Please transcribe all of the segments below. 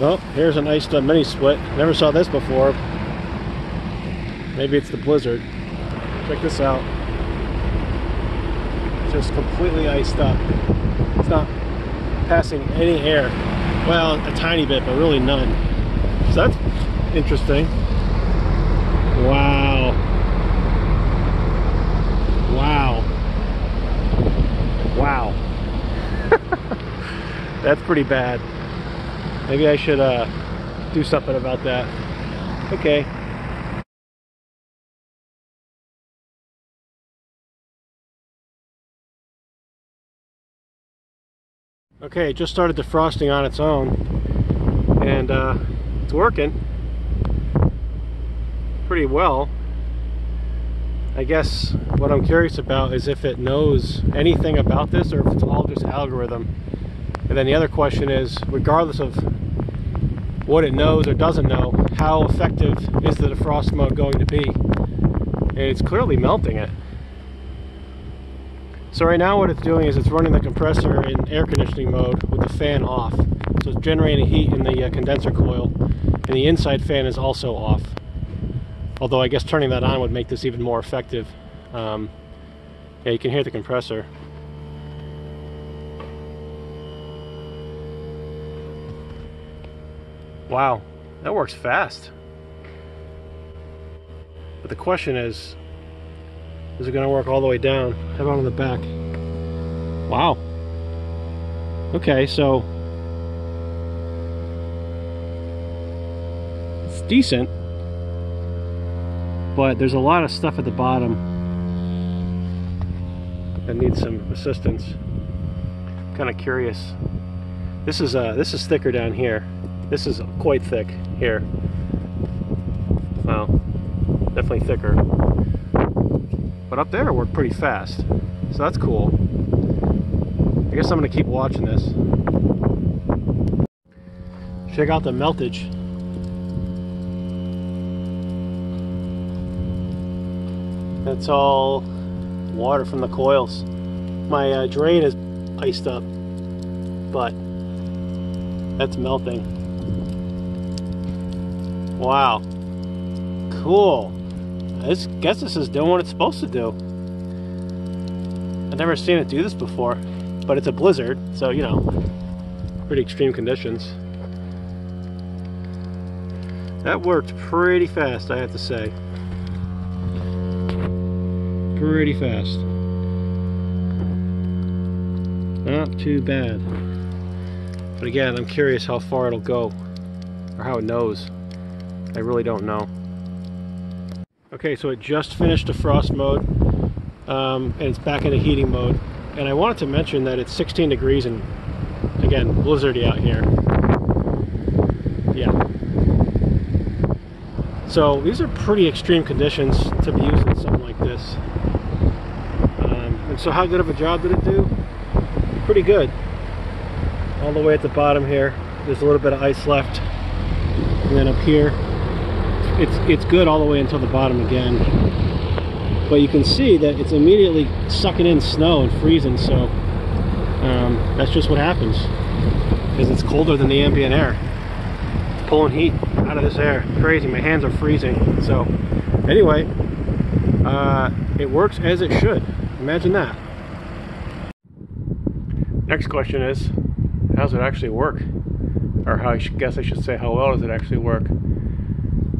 Well, here's an iced uh, mini split. Never saw this before. Maybe it's the blizzard. Check this out. Just completely iced up. It's not passing any air. Well, a tiny bit, but really none. So that's interesting. Wow. Wow. Wow. that's pretty bad. Maybe I should uh, do something about that. Okay. Okay, it just started defrosting on its own and uh, it's working pretty well. I guess what I'm curious about is if it knows anything about this or if it's all just algorithm. And then the other question is, regardless of what it knows or doesn't know, how effective is the defrost mode going to be? And it's clearly melting it. So right now what it's doing is it's running the compressor in air conditioning mode with the fan off. So it's generating heat in the uh, condenser coil and the inside fan is also off. Although I guess turning that on would make this even more effective. Um, yeah, you can hear the compressor. Wow, that works fast. But the question is, is it going to work all the way down? How about on the back? Wow. Okay, so it's decent, but there's a lot of stuff at the bottom that needs some assistance. Kind of curious. This is uh, this is thicker down here. This is quite thick here. Well, definitely thicker. But up there it worked pretty fast. So that's cool. I guess I'm gonna keep watching this. Check out the meltage. That's all water from the coils. My uh, drain is iced up, but that's melting. Wow. Cool. I guess this is doing what it's supposed to do. I've never seen it do this before, but it's a blizzard, so you know, pretty extreme conditions. That worked pretty fast, I have to say. Pretty fast. Not too bad. But again, I'm curious how far it'll go, or how it knows. I really don't know. Okay, so it just finished defrost mode, um, and it's back into heating mode. And I wanted to mention that it's 16 degrees and, again, blizzardy out here. Yeah. So these are pretty extreme conditions to be using something like this. Um, and so how good of a job did it do? Pretty good. All the way at the bottom here, there's a little bit of ice left. And then up here, it's it's good all the way until the bottom again. But you can see that it's immediately sucking in snow and freezing so um, that's just what happens. Because it's colder than the ambient air. It's pulling heat out of this air. Crazy my hands are freezing. So anyway uh, it works as it should. Imagine that. Next question is how does it actually work? Or how I guess I should say how well does it actually work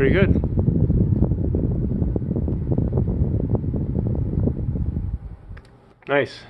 Pretty good. Nice.